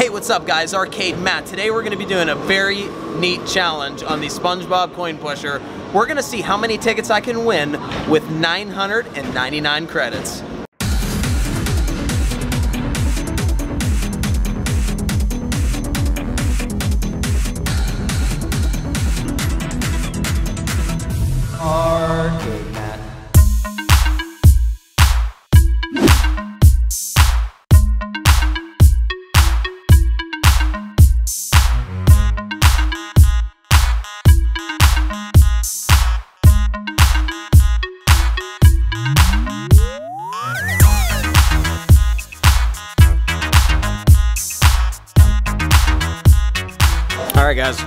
Hey, what's up guys? Arcade Matt. Today we're going to be doing a very neat challenge on the SpongeBob Coin Pusher. We're going to see how many tickets I can win with 999 credits. Arcade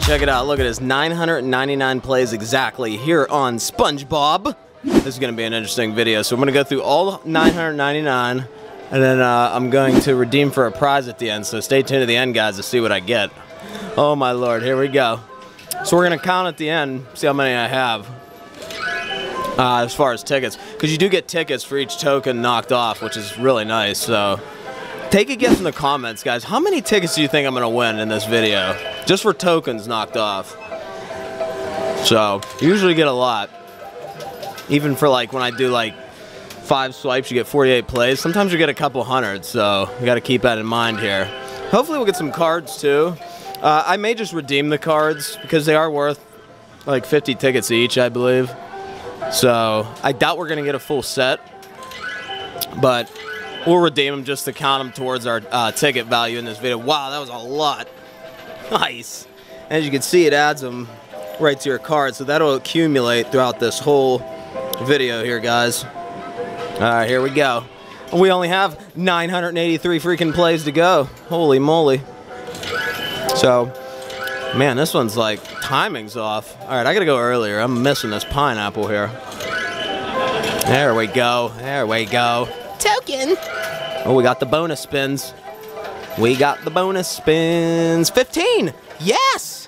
check it out. Look at this 999 plays exactly here on SpongeBob. This is going to be an interesting video. So I'm going to go through all 999, and then uh, I'm going to redeem for a prize at the end. So stay tuned to the end, guys, to see what I get. Oh, my lord. Here we go. So we're going to count at the end, see how many I have. Uh, as far as tickets, because you do get tickets for each token knocked off, which is really nice. So Take a guess in the comments, guys. How many tickets do you think I'm going to win in this video? Just for tokens knocked off. So, usually get a lot. Even for like when I do like five swipes, you get 48 plays. Sometimes you get a couple hundred, so you got to keep that in mind here. Hopefully we'll get some cards too. Uh, I may just redeem the cards because they are worth like 50 tickets each, I believe. So, I doubt we're going to get a full set. But We'll redeem them just to count them towards our uh, ticket value in this video. Wow, that was a lot. Nice. As you can see, it adds them right to your card, so that'll accumulate throughout this whole video here, guys. All right, here we go. We only have 983 freaking plays to go. Holy moly. So, man, this one's like, timing's off. All right, I gotta go earlier. I'm missing this pineapple here. There we go. There we go. Token. Oh, we got the bonus spins. We got the bonus spins. 15. Yes.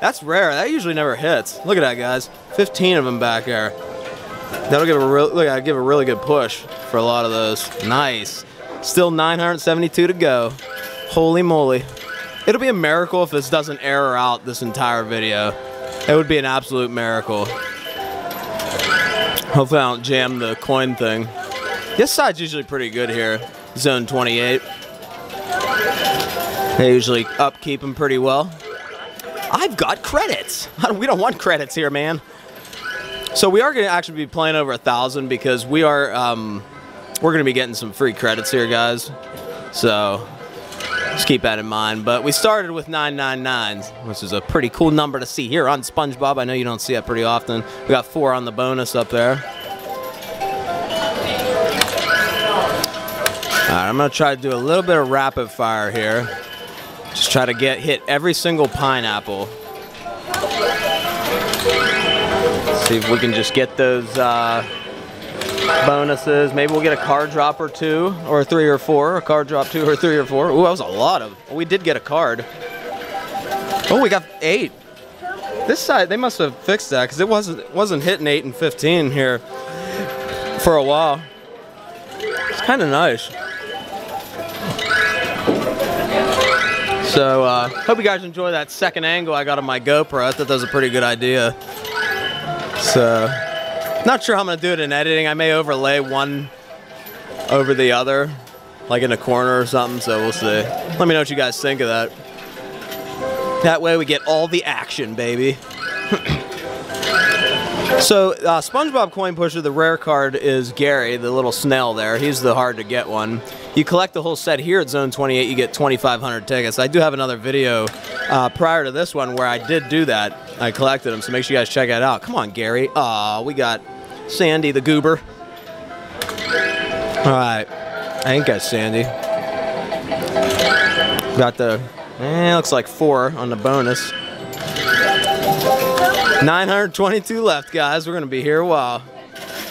That's rare. That usually never hits. Look at that, guys. 15 of them back there. That'll give a real look. I give a really good push for a lot of those. Nice. Still 972 to go. Holy moly. It'll be a miracle if this doesn't error out this entire video. It would be an absolute miracle. Hopefully I don't jam the coin thing. This side's usually pretty good here, zone 28. They usually upkeep them pretty well. I've got credits. We don't want credits here, man. So we are going to actually be playing over a thousand because we are um, we're going to be getting some free credits here, guys. So just keep that in mind. But we started with 999, which is a pretty cool number to see here on SpongeBob. I know you don't see that pretty often. We got four on the bonus up there. I'm gonna try to do a little bit of rapid fire here. Just try to get hit every single pineapple. See if we can just get those uh, bonuses. Maybe we'll get a card drop or two, or three or four. A card drop two or three or four. Ooh, that was a lot of. We did get a card. Oh, we got eight. This side, they must have fixed that because it wasn't wasn't hitting eight and 15 here for a while. It's kind of nice. So, uh, hope you guys enjoy that second angle I got on my GoPro. I thought that was a pretty good idea. So, not sure how I'm to do it in editing. I may overlay one over the other, like in a corner or something, so we'll see. Let me know what you guys think of that. That way we get all the action, baby. so, uh, SpongeBob Coin Pusher, the rare card is Gary, the little snail there. He's the hard to get one. You collect the whole set here at Zone 28, you get 2,500 tickets. I do have another video uh, prior to this one where I did do that. I collected them, so make sure you guys check that out. Come on, Gary. Aw, we got Sandy the goober. All right. I ain't got Sandy. Got the, eh, looks like four on the bonus. 922 left, guys. We're going to be here a while.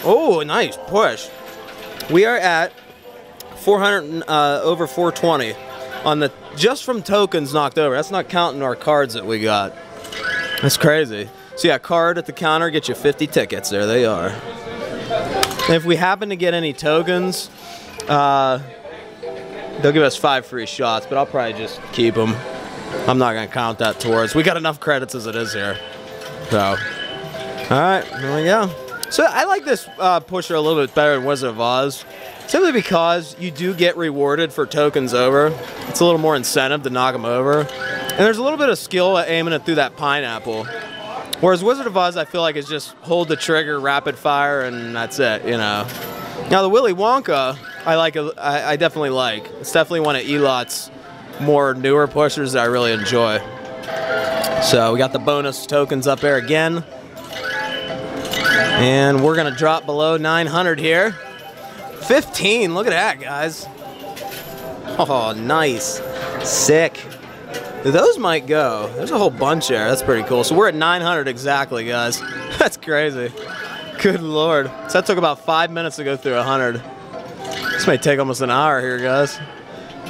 Oh, nice push. We are at 400 uh, over 420 on the just from tokens knocked over. That's not counting our cards that we got. That's crazy. So yeah, card at the counter get you 50 tickets. There they are. And if we happen to get any tokens, uh, they'll give us five free shots, but I'll probably just keep them. I'm not gonna count that towards. We got enough credits as it is here. So, all right, there we go. So I like this uh, pusher a little bit better than Wizard of Oz, simply because you do get rewarded for tokens over. It's a little more incentive to knock them over, and there's a little bit of skill at aiming it through that pineapple. Whereas Wizard of Oz, I feel like is just hold the trigger, rapid fire, and that's it. You know. Now the Willy Wonka, I like. I, I definitely like. It's definitely one of Elaut's more newer pushers that I really enjoy. So we got the bonus tokens up there again. And we're gonna drop below 900 here. 15, look at that, guys. Oh, nice. Sick. Those might go. There's a whole bunch there. That's pretty cool. So we're at 900 exactly, guys. That's crazy. Good lord. So that took about five minutes to go through 100. This may take almost an hour here, guys.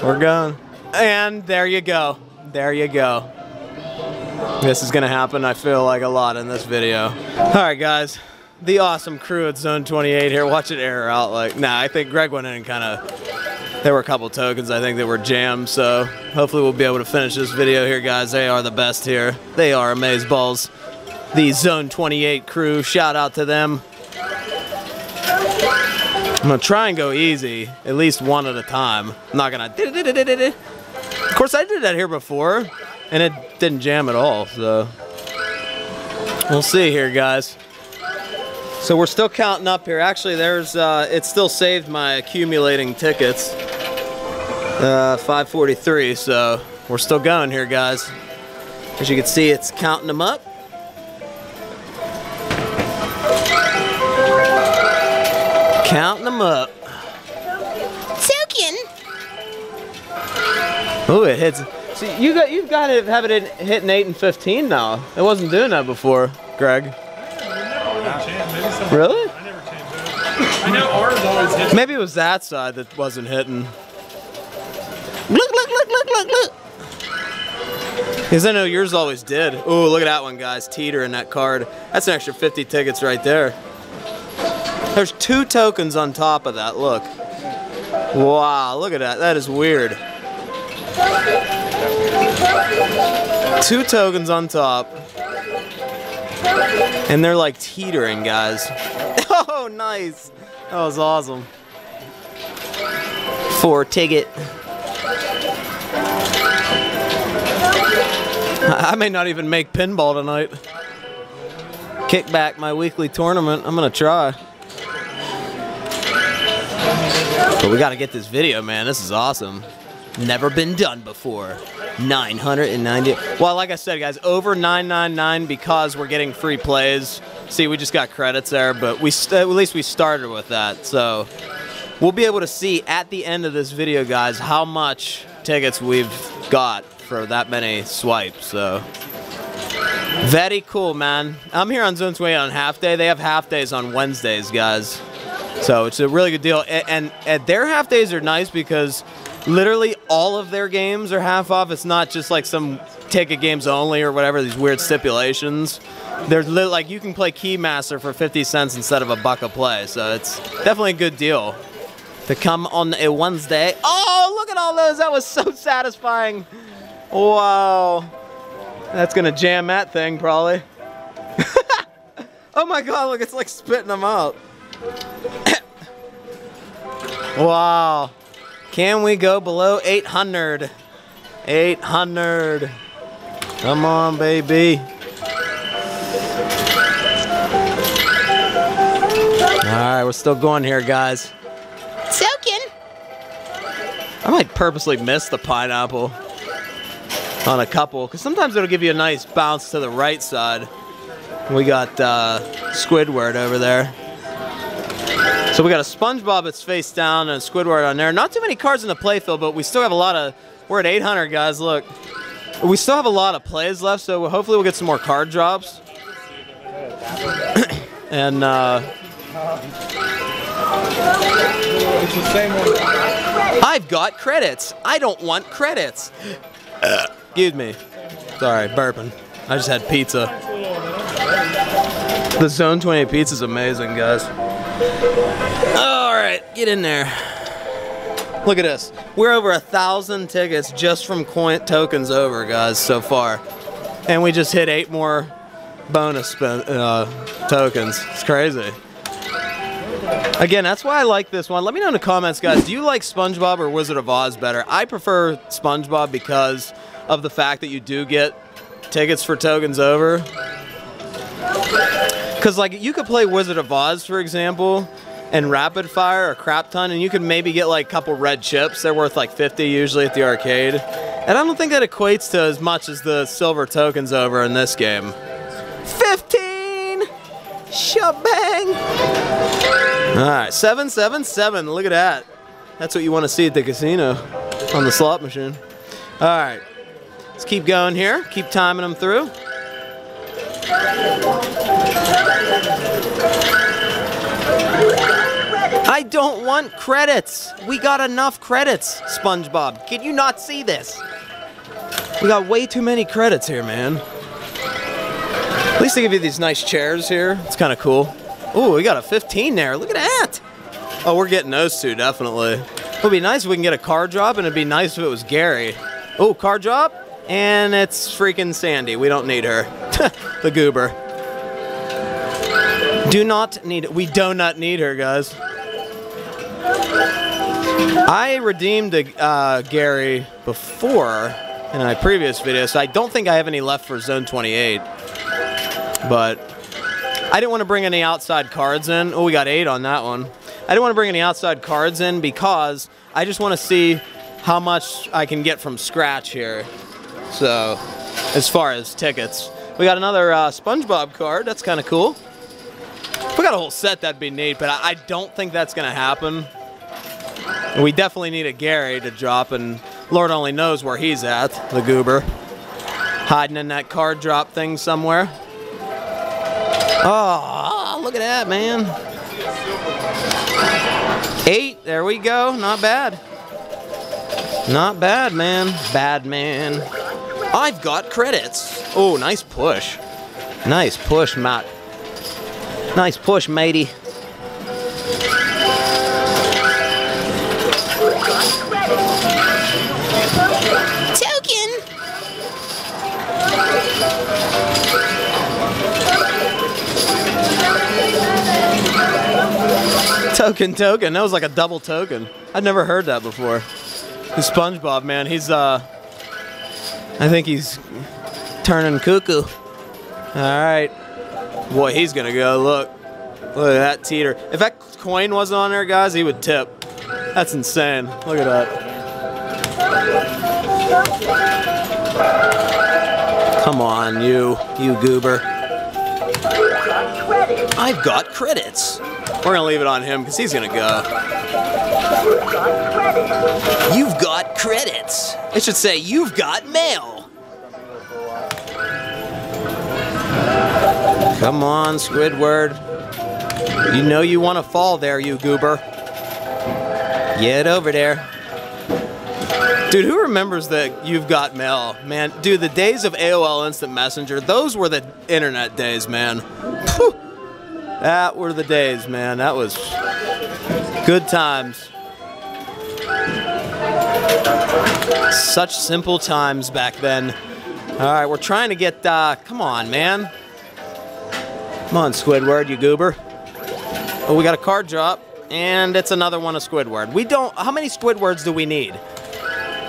We're going. And there you go. There you go. This is to happen, I feel like, a lot in this video. All right, guys. The awesome crew at Zone 28 here. Watch it air out. Like, nah, I think Greg went in and kind of there were a couple tokens I think that were jammed, so hopefully we'll be able to finish this video here, guys. They are the best here. They are Amazeballs. The Zone 28 crew, shout out to them. I'm gonna try and go easy, at least one at a time. I'm not gonna. Of course, I did that here before, and it didn't jam at all. So we'll see here, guys. So we're still counting up here. Actually, there's uh, it still saved my accumulating tickets. Uh, 543, so we're still going here, guys. As you can see, it's counting them up. Counting them up. Token. Oh, it hits. See, you got you've got to have it hitting eight and 15 now. It wasn't doing that before, Greg. Really? I know ours always. Maybe it was that side that wasn't hitting. Look, look, look, look, look, look. Because I know yours always did. Oh, look at that one, guys. Teeter in that card. That's an extra 50 tickets right there. There's two tokens on top of that. Look. Wow, look at that. That is weird. Two tokens on top. And they're like teetering, guys. Oh, nice. That was awesome. Four ticket. I may not even make pinball tonight. Kick back my weekly tournament. I'm gonna try. But we gotta get this video, man. This is awesome. Never been done before. 990. Well, like I said, guys, over 999 because we're getting free plays. See, we just got credits there, but we at least we started with that. So we'll be able to see at the end of this video, guys, how much tickets we've got for that many swipes. So very cool, man. I'm here on Zone 28 on half day. They have half days on Wednesdays, guys. So it's a really good deal. And, and, and their half days are nice because literally all of their games are half off. It's not just like some ticket games only or whatever, these weird stipulations. There's li- like you can play Keymaster for 50 cents instead of a buck a play. So it's definitely a good deal to come on a Wednesday. Oh, look at all those. That was so satisfying. Wow. That's going to jam that thing probably. oh my god, look, it's like spitting them out. wow. Can we go below 800? 800. Come on, baby. All right, we're still going here, guys. Soaking. I might purposely miss the pineapple on a couple, because sometimes it'll give you a nice bounce to the right side. We got uh, Squidward over there. So we got a SpongeBob that's face down and a Squidward on there. Not too many cards in the playfield, but we still have a lot of. We're at 800, guys. Look, we still have a lot of plays left, so hopefully we'll get some more card drops. and uh, It's the same one. I've got credits. I don't want credits. Excuse me. Sorry, burping. I just had pizza. The Zone 28 pizza is amazing, guys. All right, get in there. Look at this. We're over a thousand tickets just from coin tokens over, guys, so far. And we just hit eight more bonus uh, tokens. It's crazy. Again, that's why I like this one. Let me know in the comments, guys. Do you like SpongeBob or Wizard of Oz better? I prefer SpongeBob because of the fact that you do get tickets for tokens over. Because, like, you could play Wizard of Oz, for example, and Rapid Fire or Crap Ton, and you could maybe get, like, a couple red chips. They're worth, like, 50 usually at the arcade. And I don't think that equates to as much as the silver tokens over in this game. 15! Shabang! Alright, 777. Look at that. That's what you want to see at the casino on the slot machine. Alright. Let's keep going here. Keep timing them through. I don't want credits. We got enough credits, SpongeBob. Can you not see this? We got way too many credits here, man. At least they give you these nice chairs here. It's kind of cool. Ooh, we got a 15 there. Look at that. Oh, we're getting those two, definitely. It would be nice if we can get a car drop, and it'd be nice if it was Gary. Oh, car drop, and it's freaking Sandy. We don't need her. the goober. Do not need. We do not need her, guys. I redeemed a, uh, Gary before in my previous video, so I don't think I have any left for Zone 28. But I didn't want to bring any outside cards in. Oh, we got eight on that one. I didn't want to bring any outside cards in because I just want to see how much I can get from scratch here. So, as far as tickets. We got another uh, SpongeBob card. That's kind of cool. If we got a whole set, that'd be neat, but I, don't think that's going to happen. We definitely need a Gary to drop, and Lord only knows where he's at, the goober. Hiding in that card drop thing somewhere. Oh, look at that, man. Eight, there we go. Not bad. Not bad, man. Bad man. I've got credits. Oh, nice push. Nice push, Matt. Nice push, matey. Token. Token, token. That was like a double token. I'd never heard that before. The SpongeBob, man, he's, uh, I think he's turning cuckoo. All right. Boy, he's gonna go. Look. Look at that teeter. If that coin wasn't on there, guys, he would tip. That's insane. Look at that. Come on, you, you goober. I've got credits. We're gonna leave it on him because he's gonna go. You've got credits. It should say you've got mail. Come on, Squidward. You know you want to fall there, you goober. Get over there. Dude, who remembers that you've got mail? Man, dude, the days of AOL Instant Messenger, those were the internet days, man. Whew. That were the days, man. That was good times. Such simple times back then. All right, we're trying to get, uh, come on, man. Come on, Squidward, you goober. Oh, we got a card drop, and it's another one of Squidward. We don't, how many Squidwards do we need?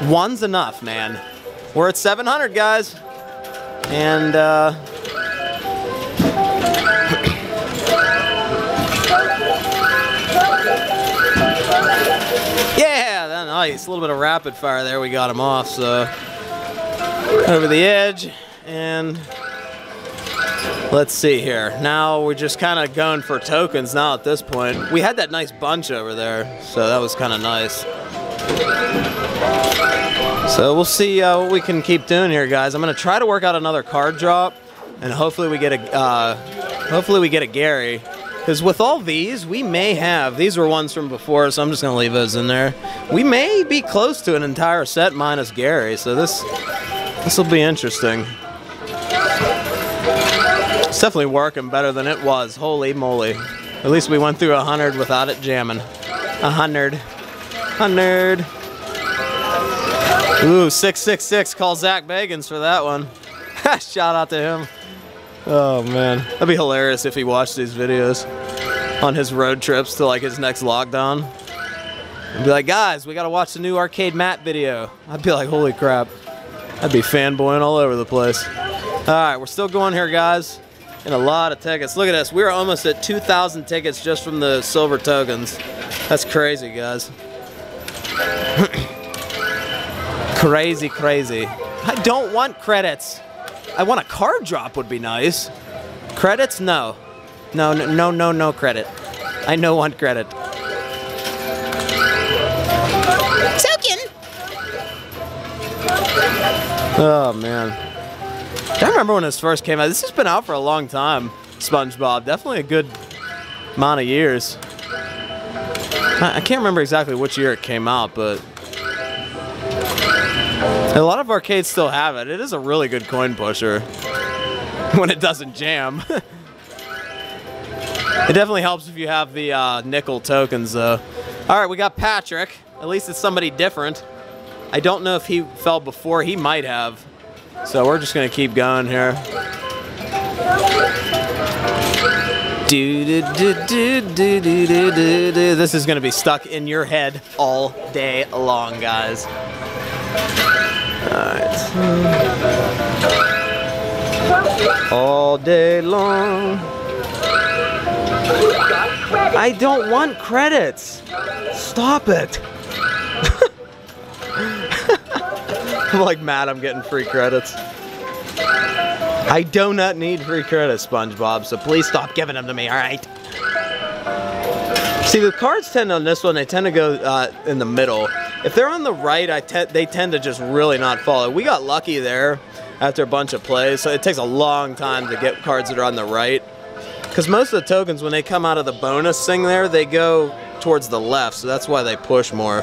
One's enough, man. We're at 700, guys. And, uh, yeah, nice. A little bit of rapid fire there. We got him off, so over the edge, and let's see here. Now we're just kind of going for tokens now at this point. We had that nice bunch over there, so that was kind of nice. So we'll see uh, what we can keep doing here, guys. I'm gonna try to work out another card drop, and hopefully we get a, uh, hopefully we get a Gary. Because with all these, we may have, these were ones from before, so I'm just going to leave those in there. We may be close to an entire set minus Gary, so this this will be interesting. It's definitely working better than it was. Holy moly. At least we went through 100 without it jamming. 100. 600. Ooh, 666. Call Zach Bagans for that one. Shout out to him. Oh man, that'd be hilarious if he watched these videos on his road trips to like his next lockdown. And be like, guys, we gotta watch the new Arcade Matt video. I'd be like, holy crap. I'd be fanboying all over the place. All right, we're still going here, guys. And a lot of tickets. Look at us. We're almost at 2,000 tickets just from the silver tokens. That's crazy, guys. crazy, crazy. I don't want credits. I want a card drop would be nice. Credits? No. No, no, no, no, no credit. I no want credit. Token. Oh man. I remember when this first came out. This has been out for a long time. SpongeBob, definitely a good amount of years. I I can't remember exactly which year it came out, but a lot of arcades still have it. It is a really good coin pusher when it doesn't jam. it definitely helps if you have the uh, nickel tokens, though. All right, we got Patrick. At least it's somebody different. I don't know if he fell before. He might have. So we're just gonna keep going here. Do, do, do, do, do, do, do, do. This is gonna be stuck in your head all day long, guys. Alright. All day long. I don't want credits. Stop it. I'm like mad I'm getting free credits. I do not need free credits, SpongeBob, so please stop giving them to me, alright? See, the cards tend on this one, they tend to go uh, in the middle. If they're on the right, I te they tend to just really not follow. We got lucky there after a bunch of plays, so it takes a long time to get cards that are on the right. Because most of the tokens, when they come out of the bonus thing there, they go towards the left, so that's why they push more.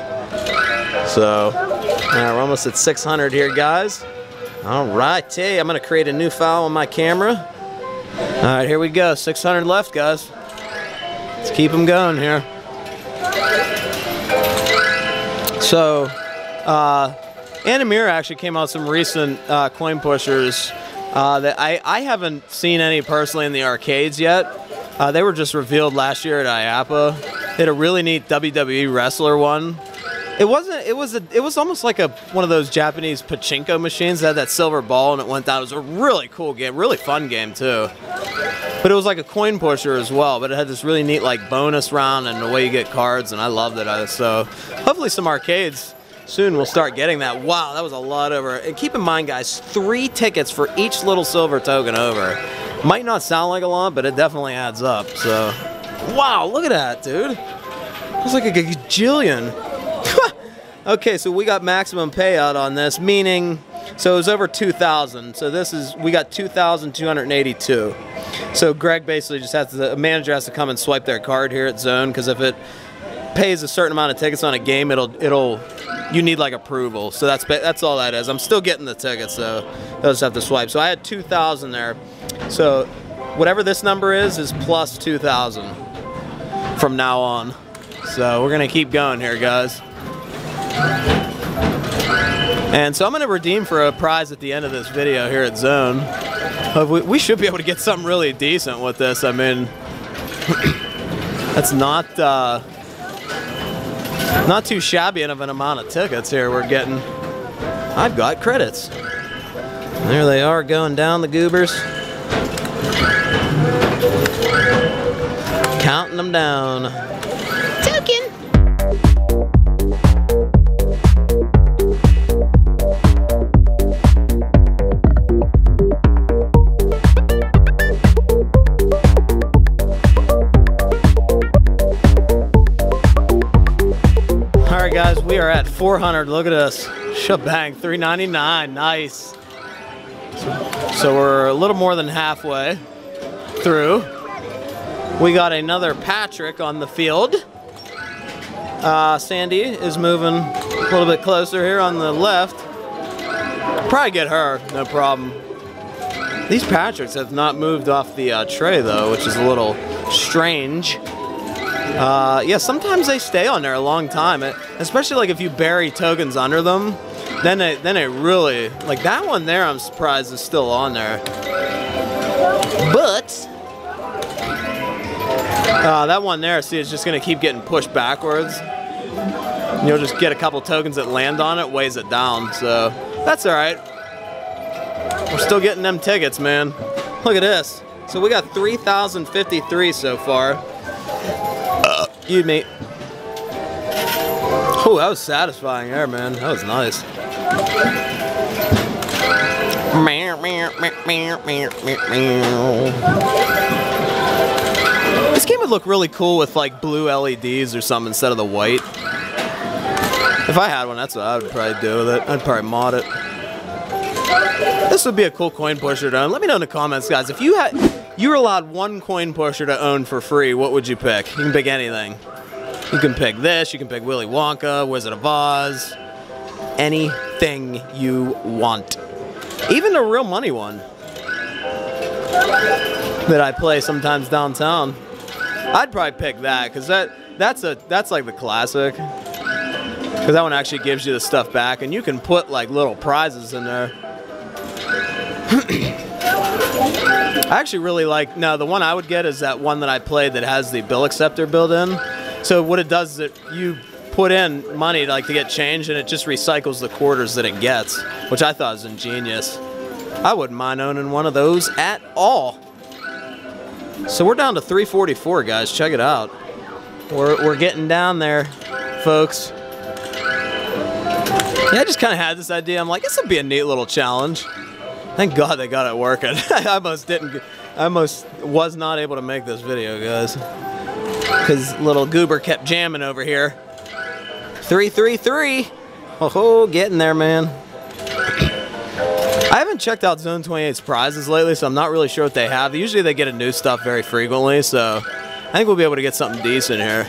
So, we're almost at 600 here, guys. All right, hey, I'm gonna create a new file on my camera. All right, here we go. 600 left, guys. Let's keep them going here. So, uh, Andamiro actually came out with some recent uh, coin pushers uh, that I, I haven't seen any personally in the arcades yet. Uh, they were just revealed last year at IAAPA. They had a really neat WWE wrestler one. It wasn't. It was a. It was almost like a one of those Japanese pachinko machines that had that silver ball and it went down. It was a really cool game, really fun game too. But it was like a coin pusher as well. But it had this really neat like bonus round and the way you get cards, and I loved it. So hopefully some arcades soon we'll start getting that. Wow, that was a lot over. And keep in mind, guys, three tickets for each little silver token over. Might not sound like a lot, but it definitely adds up. So, wow, look at that, dude. It's like a gajillion. Okay, so we got maximum payout on this, meaning so it was over 2,000. So this is we got 2,282. So Greg basically just has to the manager has to come and swipe their card here at Zone because if it pays a certain amount of tickets on a game, it'll it'll you need like approval. So that's that's all that is. I'm still getting the tickets, so they'll just have to swipe. So I had 2,000 there. So whatever this number is is plus 2,000 from now on. So we're gonna keep going here, guys. And so I'm gonna redeem for a prize at the end of this video here at Zone. We, we should be able to get something really decent with this. I mean, that's not uh, not too shabby of an amount of tickets here we're getting. I've got credits. There they are going down the goobers. Counting them down. We are at 400. Look at us. Shebang, 399. Nice. So, we're a little more than halfway through. We got another Patrick on the field. Uh, Sandy is moving a little bit closer here on the left. Probably get her, no problem. These Patricks have not moved off the uh, tray though, which is a little strange. Uh, yeah, sometimes they stay on there a long time, it, especially like if you bury tokens under them. Then it then it really like that one there. I'm surprised is still on there. But uh, that one there, see, it's just gonna keep getting pushed backwards. You'll just get a couple tokens that land on it, weighs it down. So that's all right. We're still getting them tickets, man. Look at this. So we got 3,053 so far. You mate. Oh, that was satisfying there, man. That was nice. This game would look really cool with like blue LEDs or something instead of the white. If I had one, that's what I would probably do with it. I'd probably mod it. This would be a cool coin pusher own. Let me know in the comments, guys. If you had, you were allowed one coin pusher to own for free, what would you pick? You can pick anything. You can pick this. You can pick Willy Wonka, Wizard of Oz, anything you want. Even a real money one that I play sometimes downtown. I'd probably pick that because that that's a that's like the classic. Because that one actually gives you the stuff back, and you can put like little prizes in there. I actually really like. No, the one I would get is that one that I played that has the bill acceptor built in. So what it does is that you put in money like to get change, and it just recycles the quarters that it gets, which I thought was ingenious. I wouldn't mind owning one of those at all. So we're down to 344, guys. Check it out. We're, we're getting down there, folks. Yeah, I just kind of had this idea. I'm like, this would be a neat little challenge. Thank God they got it working. I almost didn't. I almost was not able to make this video, guys, because little goober kept jamming over here. Three, three, three. Oh, ho, getting there, man. I haven't checked out Zone 28's prizes lately, so I'm not really sure what they have. Usually they get a new stuff very frequently, so I think we'll be able to get something decent here.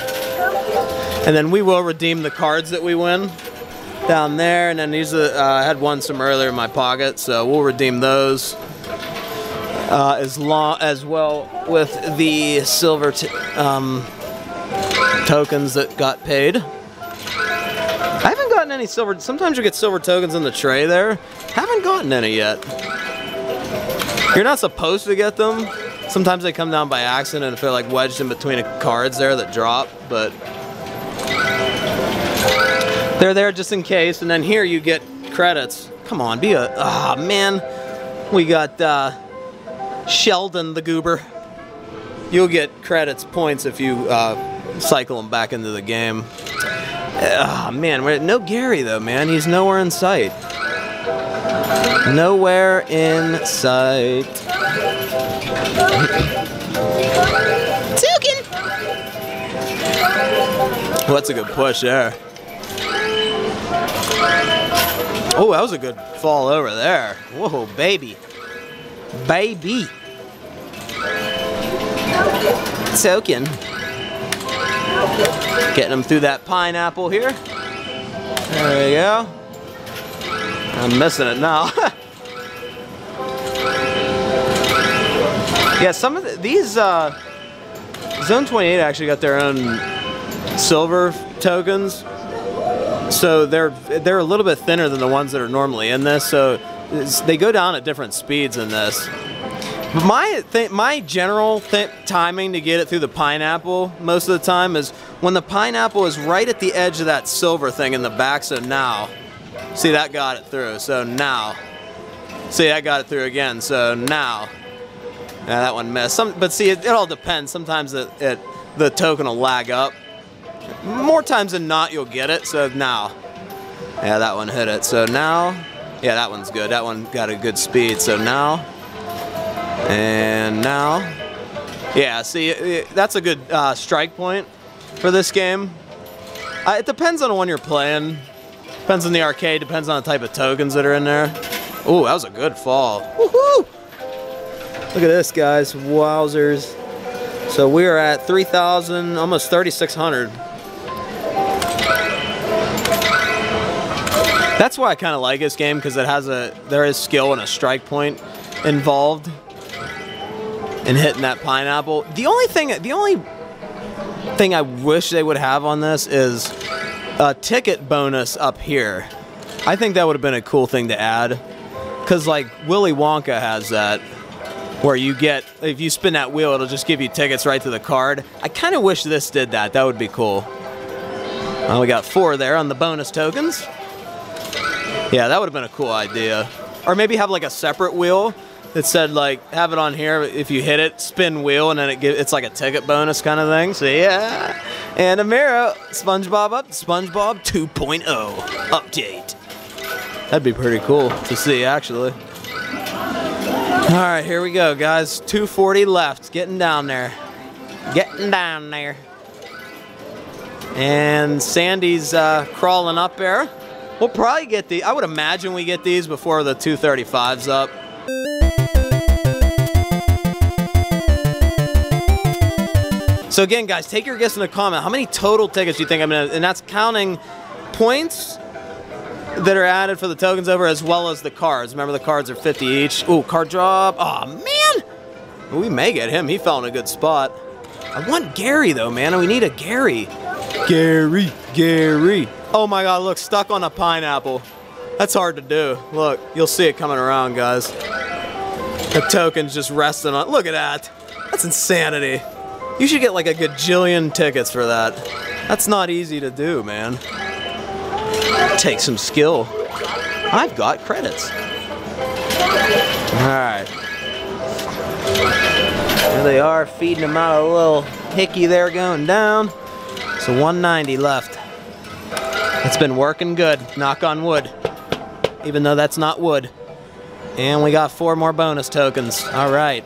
And then we will redeem the cards that we win down there. And then these are, uh, I had one some earlier in my pocket, so we'll redeem those. Uh, as long as well with the silver um, tokens that got paid. I haven't gotten any silver. Sometimes you get silver tokens in the tray there. Haven't gotten any yet. You're not supposed to get them. Sometimes they come down by accident if they're like wedged in between cards there that drop, but they're there just in case. And then here you get credits. Come on, be a ah oh, man. We got uh, Sheldon the Goober. You'll get credits points if you uh, cycle them back into the game. Ah, oh, man, no Gary though, man. He's nowhere in sight. Nowhere in sight. Token. Well, that's a good push there. Oh, that was a good fall over there. Whoa, baby. Baby. Token. Getting them through that pineapple here. There we go. I'm missing it now. yeah, some of the, these uh, Zone 28 actually got their own silver tokens. So they're they're a little bit thinner than the ones that are normally in this. So they go down at different speeds in this. My my general timing to get it through the pineapple most of the time is when the pineapple is right at the edge of that silver thing in the back. So now, see that got it through. So now, see I got it through again. So now, yeah, that one missed. Some, but see, it, it all depends. Sometimes it, it the token will lag up. More times than not, you'll get it. So now, yeah, that one hit it. So now, yeah, that one's good. That one got a good speed. So now, and now, yeah, see, that's a good uh, strike point for this game. Uh, it depends on the one you're playing. Depends on the arcade, depends on the type of tokens that are in there. Oh, that was a good fall. Look at this, guys. Wowzers. So we are at 3,000, almost 3,600. That's why I kind of like this game because it has a there is skill and a strike point involved in hitting that pineapple. The only thing, the only thing I wish they would have on this is a ticket bonus up here. I think that would have been a cool thing to add. Because, like, Willy Wonka has that, where you get, if you spin that wheel, it'll just give you tickets right to the card. I kind of wish this did that. That would be cool. Well, we got four there on the bonus tokens. Yeah, that would have been a cool idea. Or maybe have, like, a separate wheel that said, like, have it on here. If you hit it, spin wheel, and then it give, it's like a ticket bonus kind of thing. So, yeah. Andamiro, SpongeBob up, SpongeBob 2.0 update. That'd be pretty cool to see, actually. All right, here we go, guys. 240 left. Getting down there. Getting down there. And Sandy's uh, crawling up there. We'll probably get the. I would imagine we get these before the 235's up. So again, guys, take your guess in the comment. How many total tickets do you think I'm gonna? And that's counting points that are added for the tokens over as well as the cards. Remember the cards are 50 each. Ooh, card drop. Oh man. We may get him. He fell in a good spot. I want Gary though, man. We need a Gary. Gary, Gary. Oh my god, look, stuck on a pineapple. That's hard to do. Look, you'll see it coming around, guys. The token's just resting on. Look at that. That's insanity. You should get like a gajillion tickets for that. That's not easy to do, man. Take some skill. I've got credits. Alright. There they are, feeding them out a little hickey there going down. So 190 left. It's been working good, knock on wood. Even though that's not wood. And we got four more bonus tokens. Alright.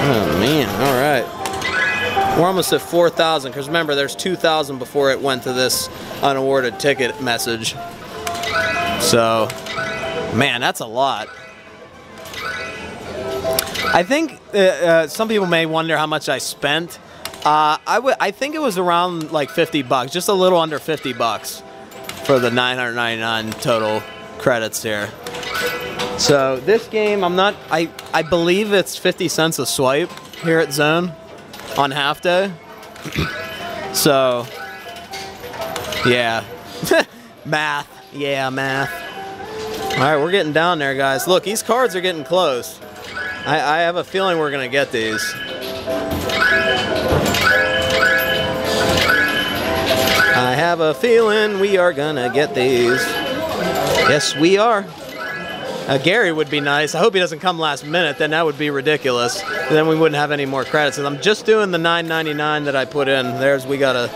Oh man, all right. We're almost at 4,000 because remember there's 2,000 before it went to this unawarded ticket message. So, man, that's a lot. I think uh, uh, some people may wonder how much I spent. Uh, I would, I think it was around like 50 bucks, just a little under 50 bucks for the 999 total credits here. So this game, I'm not, I, I believe it's 50 cents a swipe here at Zone on half day. so, yeah. math. Yeah, math. All right, we're getting down there, guys. Look, these cards are getting close. I, I have a feeling we're going to get these. I have a feeling we are to get these. Yes, we are. Uh, Gary would be nice. I hope he doesn't come last minute. Then that would be ridiculous. Then we wouldn't have any more credits. And I'm just doing the 9.99 that I put in. There's we got a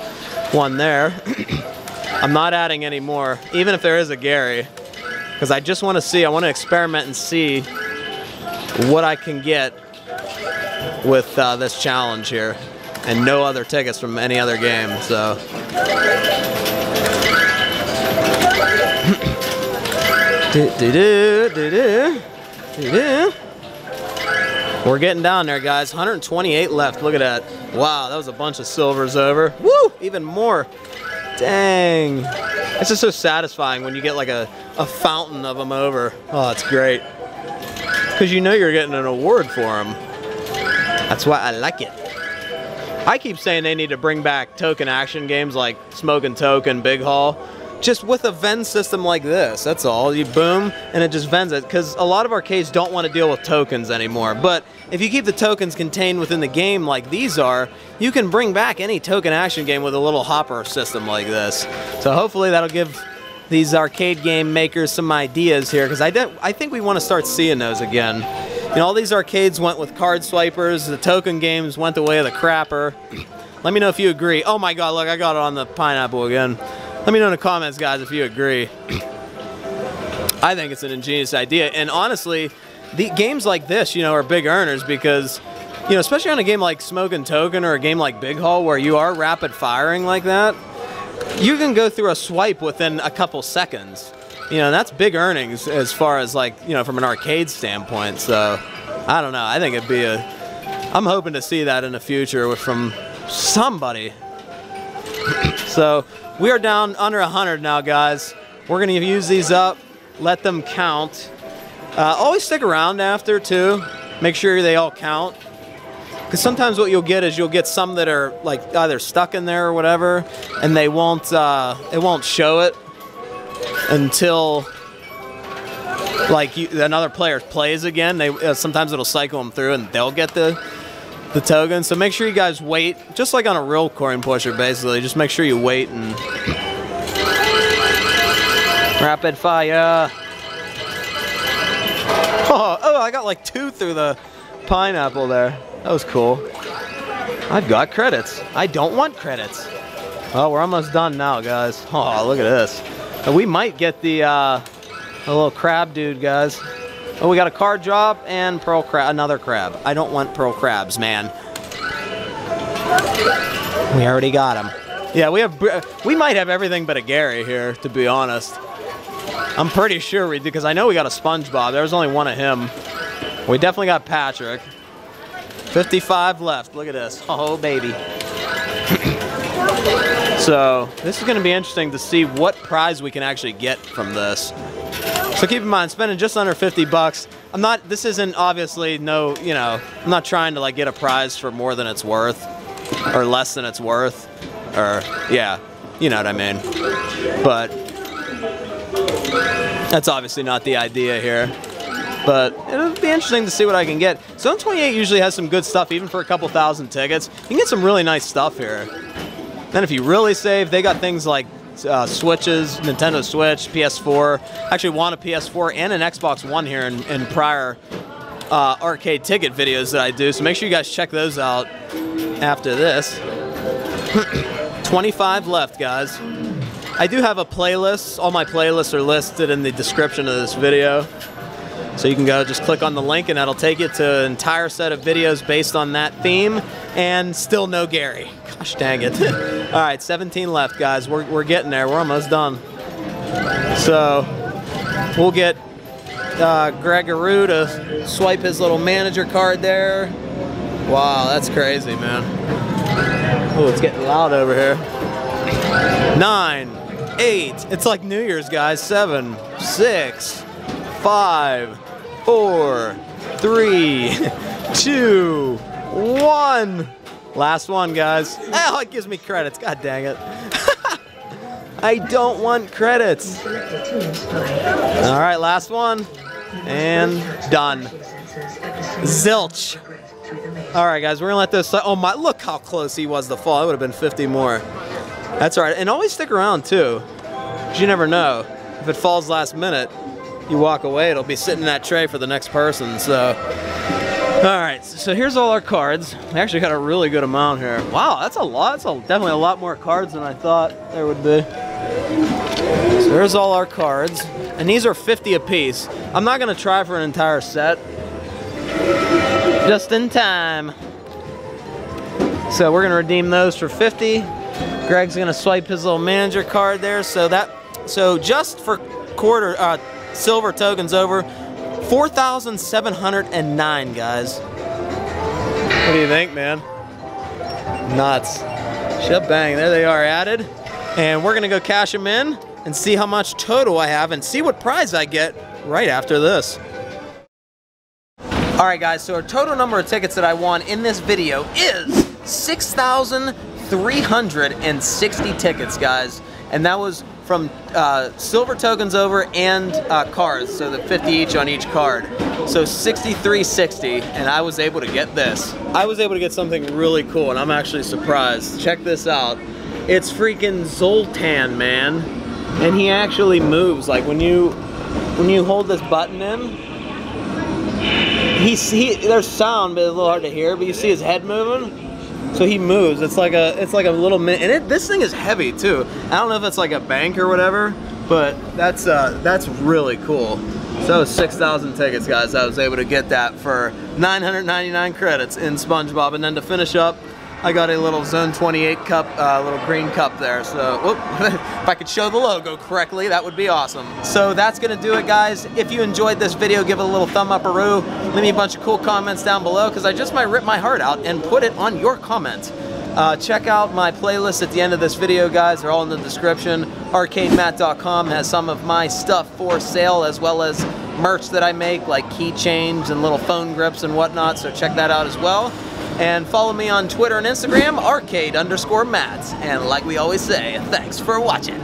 one there. I'm not adding any more, even if there is a Gary, because I just want to see. I want to experiment and see what I can get with uh, this challenge here, and no other tickets from any other game. So. Do, do, do, do, do, do, do. We're getting down there, guys. 128 left. Look at that. Wow, that was a bunch of silvers over. Woo! Even more. Dang. It's just so satisfying when you get like a, a fountain of them over. Oh, it's great. Because you know you're getting an award for them. That's why I like it. I keep saying they need to bring back token action games like Smoking Token, Big Haul just with a vend system like this. That's all. You boom, and it just vends it. Because a lot of arcades don't want to deal with tokens anymore. But if you keep the tokens contained within the game like these are, you can bring back any token action game with a little hopper system like this. So hopefully that'll give these arcade game makers some ideas here. Because I, I think we want to start seeing those again. You know, all these arcades went with card swipers. The token games went the way of the crapper. Let me know if you agree. Oh my god, look, I got it on the pineapple again. Let me know in the comments, guys, if you agree. I think it's an ingenious idea. And honestly, the games like this, you know, are big earners because, you know, especially on a game like Smoking Token or a game like Big Haul where you are rapid firing like that, you can go through a swipe within a couple seconds. You know, that's big earnings as far as like, you know, from an arcade standpoint. So, I don't know. I think it'd be a I'm hoping to see that in the future from somebody. so, we are down under 100 now, guys. We're going to use these up, let them count. Uh, always stick around after, too. Make sure they all count. Because sometimes what you'll get is you'll get some that are like either stuck in there or whatever, and they won't uh, it won't show it until like you, another player plays again. They uh, sometimes it'll cycle them through and they'll get the the token. So make sure you guys wait, just like on a real coin pusher, basically. Just make sure you wait and rapid fire. Oh, oh, I got like two through the pineapple there. That was cool. I've got credits. I don't want credits. Oh, we're almost done now, guys. Oh, look at this. And we might get the, uh, the little crab dude, guys. Oh, we got a card drop and pearl crab, another crab. I don't want pearl crabs, man. We already got them. Yeah, we have. We might have everything but a Gary here, to be honest. I'm pretty sure we do because I know we got a SpongeBob. There was only one of him. We definitely got Patrick. 55 left. Look at this. Oh, baby. so this is going to be interesting to see what prize we can actually get from this. So keep in mind, spending just under 50 bucks. I'm not, this isn't obviously no, you know, I'm not trying to like get a prize for more than it's worth or less than it's worth or yeah, you know what I mean. But that's obviously not the idea here. But it'll be interesting to see what I can get. Zone 28 usually has some good stuff, even for a couple thousand tickets. You can get some really nice stuff here. Then if you really save, they got things like uh, Switches, Nintendo Switch, PS4. Actually won a PS4 and an Xbox One here in, in prior uh, arcade ticket videos that I do. So make sure you guys check those out after this. 25 left, guys. I do have a playlist. All my playlists are listed in the description of this video. So you can go just click on the link and that'll take you to an entire set of videos based on that theme and still no Gary. Gosh dang it. All right, 17 left, guys. We're, we're getting there. We're almost done. So we'll get uh, Gregory to swipe his little manager card there. Wow, that's crazy, man. Oh, it's getting loud over here. Nine, eight. It's like New Year's, guys. Seven, six, five, four, three, two, one. Last one, guys. Oh, it gives me credits. God dang it. I don't want credits. All right, last one. And done. Zilch. All right, guys, we're gonna let this. Oh my! Look how close he was to fall. It would have been 50 more. That's all right, and always stick around too. You never know. If it falls last minute, you walk away, it'll be sitting in that tray for the next person. So, all right. So here's all our cards. We actually got a really good amount here. Wow, that's a lot. That's a, definitely a lot more cards than I thought there would be. So there's all our cards, and these are 50 apiece. I'm not gonna try for an entire set. Just in time. So we're gonna redeem those for 50. Greg's gonna swipe his little manager card there. So that, so just for quarter, uh, silver tokens over, 4,709 guys. What do you think, man? Nuts. Shebang, there they are added. And we're gonna go cash them in and see how much total I have and see what prize I get right after this. All right, guys, so our total number of tickets that I won in this video is 6,360 tickets, guys. And that was from uh, silver tokens over and uh, cards, so the 50 each on each card. So 6360, and I was able to get this. I was able to get something really cool, and I'm actually surprised. Check this out. It's freaking Zoltar, man. And he actually moves, like when you, when you hold this button in, he's he there's sound, but it's a little hard to hear. But you see his head moving, so he moves. It's like a it's like a little minute, and it, this thing is heavy too. I don't know if it's like a bank or whatever, but that's uh that's really cool. So 6,000 tickets, guys. I was able to get that for 999 credits in SpongeBob, and then to finish up. I got a little Zone 28 cup, uh, little green cup there. So, whoop, if I could show the logo correctly, that would be awesome. So that's gonna do it, guys. If you enjoyed this video, give it a little thumb up or Leave me a bunch of cool comments down below, because I just might rip my heart out and put it on your comment. Uh, check out my playlist at the end of this video, guys. They're all in the description. ArcadeMatt.com has some of my stuff for sale, as well as merch that I make, like keychains and little phone grips and whatnot, so check that out as well. And follow me on Twitter and Instagram, arcade underscore Matt. And like we always say, thanks for watching.